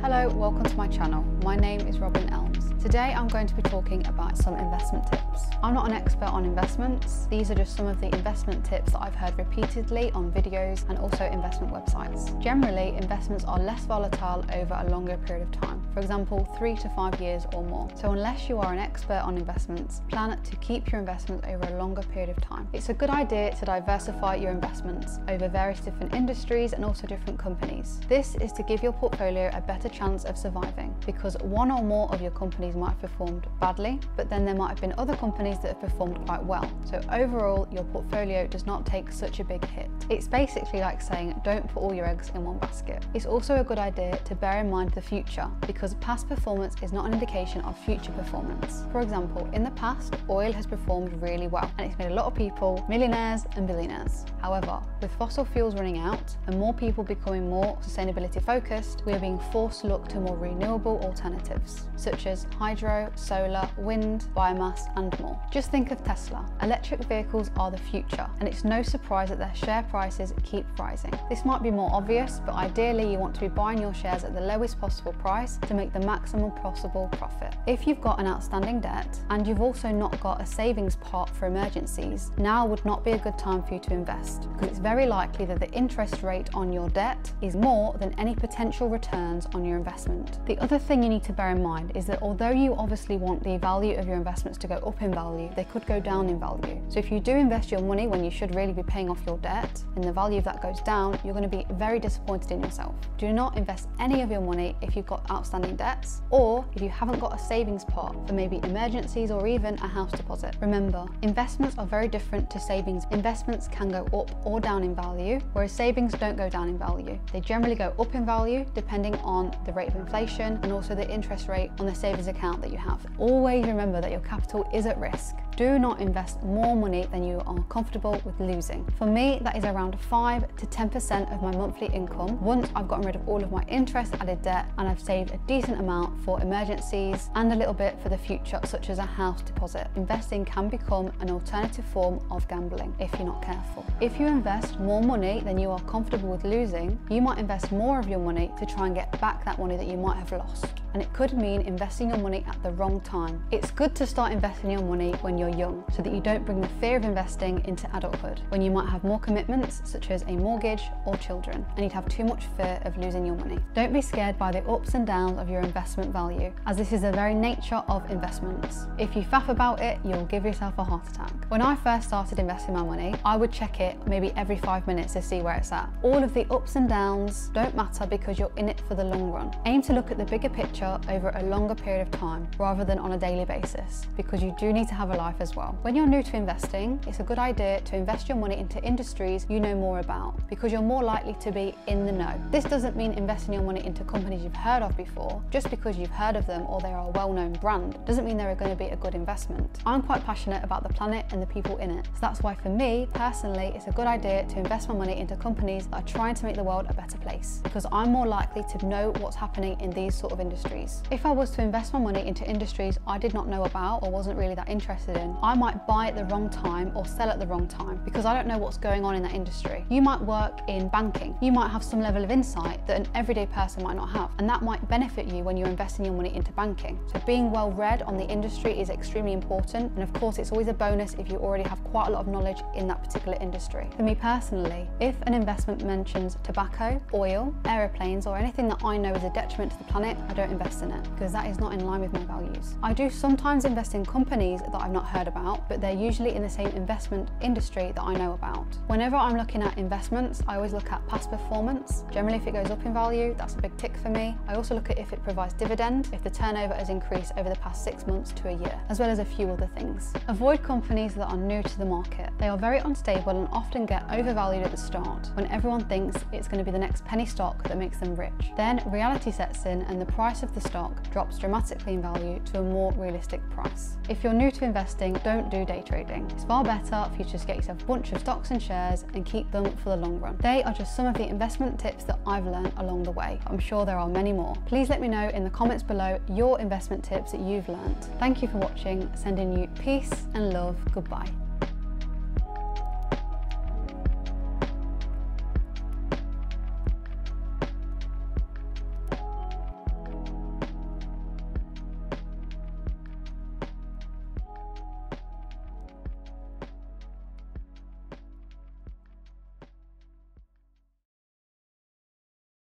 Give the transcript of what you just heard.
Hello, welcome to my channel. My name is Robyn Elms. Today I'm going to be talking about some investment tips. I'm not an expert on investments. These are just some of the investment tips that I've heard repeatedly on videos and also investment websites. Generally, investments are less volatile over a longer period of time. For example, three to five years or more. So unless you are an expert on investments, plan to keep your investments over a longer period of time. It's a good idea to diversify your investments over various different industries and also different companies. This is to give your portfolio a better chance of surviving because one or more of your companies might have performed badly, but then there might have been other companies that have performed quite well. So overall, your portfolio does not take such a big hit. It's basically like saying don't put all your eggs in one basket. It's also a good idea to bear in mind the future because past performance is not an indication of future performance. For example, in the past, oil has performed really well and it's made a lot of people millionaires and billionaires. However, with fossil fuels running out and more people becoming more sustainability focused, we are being forced to look to more renewable alternatives, such as hydro, solar, wind, biomass, and more. Just think of Tesla. Electric vehicles are the future, and it's no surprise that their share prices keep rising. This might be more obvious, but ideally you want to be buying your shares at the lowest possible price to make the maximum possible profit. If you've got an outstanding debt and you've also not got a savings pot for emergencies, now would not be a good time for you to invest because it's very likely that the interest rate on your debt is more than any potential returns on your investment. The other thing you need to bear in mind is that although you obviously want the value of your investments to go up in value, they could go down in value. So if you do invest your money when you should really be paying off your debt and the value of that goes down, you're going to be very disappointed in yourself. Do not invest any of your money if you've got outstanding debts or if you haven't got a savings pot for maybe emergencies or even a house deposit. Remember, investments are very different to savings. Investments can go up or down in value, whereas savings don't go down in value. They generally go up in value depending on the rate of inflation and also the interest rate on the savings account that you have. Always remember that your capital is at risk. Do not invest more money than you are comfortable with losing. For me, that is around 5 to 10% of my monthly income once I've gotten rid of all of my interest added debt and I've saved a decent amount for emergencies and a little bit for the future, such as a house deposit. Investing can become an alternative form of gambling if you're not careful. If you invest more money than you are comfortable with losing, you might invest more of your money to try and get back that money that you might have lost. And it could mean investing your money at the wrong time. It's good to start investing your money when you're young so that you don't bring the fear of investing into adulthood when you might have more commitments such as a mortgage or children and you'd have too much fear of losing your money. Don't be scared by the ups and downs of your investment value as this is the very nature of investments. If you faff about it, you'll give yourself a heart attack. When I first started investing my money, I would check it maybe every five minutes to see where it's at. All of the ups and downs don't matter because you're in it for the long run. Aim to look at the bigger picture over a longer period of time rather than on a daily basis because you do need to have a life as well. When you're new to investing, it's a good idea to invest your money into industries you know more about because you're more likely to be in the know. This doesn't mean investing your money into companies you've heard of before. Just because you've heard of them or they are a well-known brand doesn't mean they're going to be a good investment. I'm quite passionate about the planet and the people in it. So that's why for me, personally, it's a good idea to invest my money into companies that are trying to make the world a better place because I'm more likely to know what's happening in these sort of industries. If I was to invest my money into industries I did not know about or wasn't really that interested in, I might buy at the wrong time or sell at the wrong time because I don't know what's going on in that industry. You might work in banking. You might have some level of insight that an everyday person might not have and that might benefit you when you're investing your money into banking. So being well read on the industry is extremely important and of course it's always a bonus if you already have quite a lot of knowledge in that particular industry. For me personally, if an investment mentions tobacco, oil, aeroplanes or anything that I know is a detriment to the planet, I don't invest in it because that is not in line with my values. I do sometimes invest in companies that I've not heard about, but they're usually in the same investment industry that I know about. Whenever I'm looking at investments, I always look at past performance. Generally, if it goes up in value, that's a big tick for me. I also look at if it provides dividend, if the turnover has increased over the past six months to a year, as well as a few other things. Avoid companies that are new to the market. They are very unstable and often get overvalued at the start when everyone thinks it's going to be the next penny stock that makes them rich. Then reality sets in and the price of the stock drops dramatically in value to a more realistic price. If you're new to investing, don't do day trading. It's far better for you to just get yourself a bunch of stocks and shares and keep them for the long run. They are just some of the investment tips that I've learned along the way. I'm sure there are many more. Please let me know in the comments below your investment tips that you've learned. Thank you for watching, sending you peace and love. Goodbye.